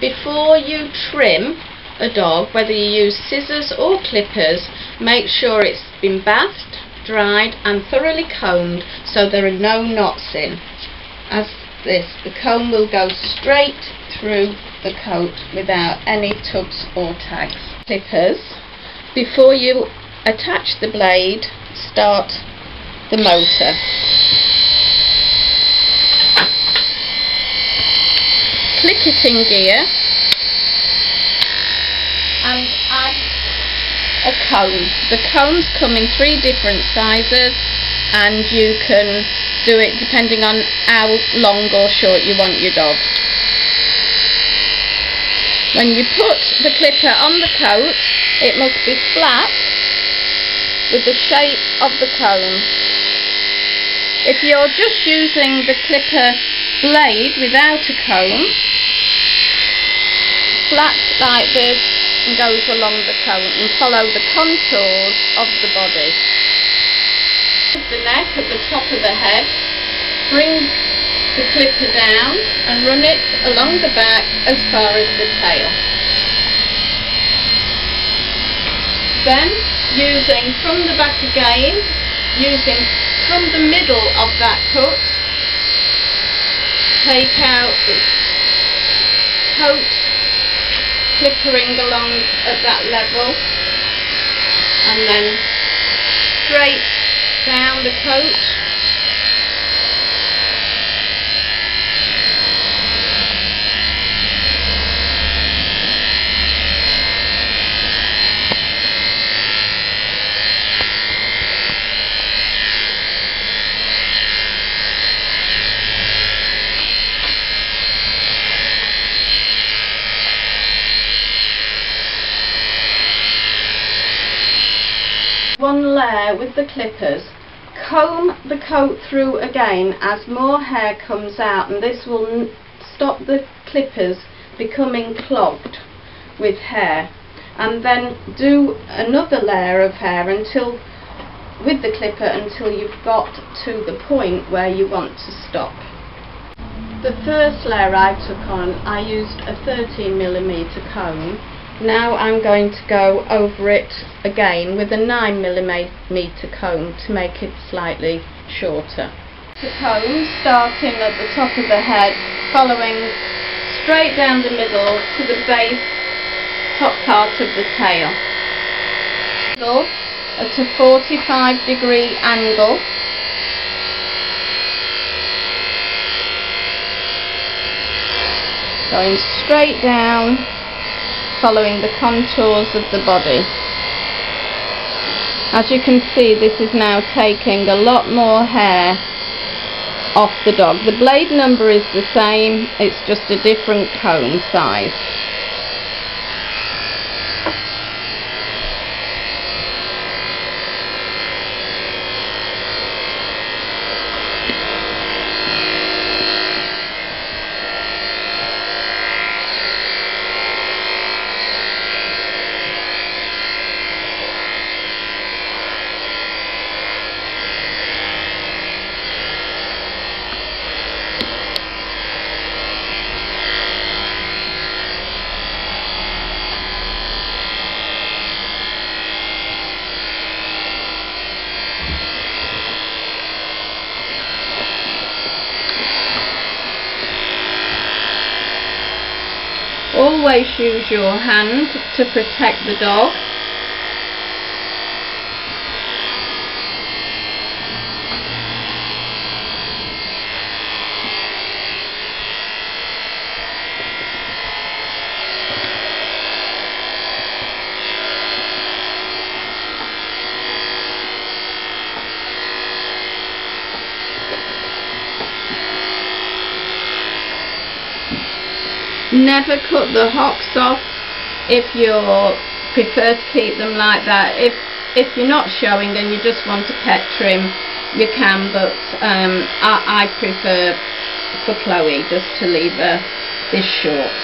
before you trim a dog, whether you use scissors or clippers, make sure it's been bathed, dried and thoroughly combed so there are no knots in. As this, the comb will go straight through the coat without any tugs or tags. Clippers, before you attach the blade, start the motor. Click it in gear and add a comb. The combs come in three different sizes and you can do it depending on how long or short you want your dog. When you put the clipper on the coat, it must be flat with the shape of the comb. If you're just using the clipper blade without a comb, flat like this and goes along the comb and follow the contours of the body. The neck at the top of the head, bring the clipper down and run it along the back as far as the tail. Then, using from the back again, using from the middle of that cut, take out the coat, clippering along at that level, and then straight down the coat with the clippers. Comb the coat through again as more hair comes out and this will stop the clippers becoming clogged with hair. And then do another layer of hair until with the clipper until you've got to the point where you want to stop. The first layer I took on I used a 13mm comb now I'm going to go over it again with a 9mm comb to make it slightly shorter. The comb starting at the top of the head, following straight down the middle to the base top part of the tail. At a 45 degree angle going straight down following the contours of the body. As you can see this is now taking a lot more hair off the dog. The blade number is the same, it's just a different comb size. Always use your hand to protect the dog. Never cut the hocks off if you prefer to keep them like that. If if you're not showing and you just want a pet trim, you can, but um, I, I prefer for Chloe just to leave her this short.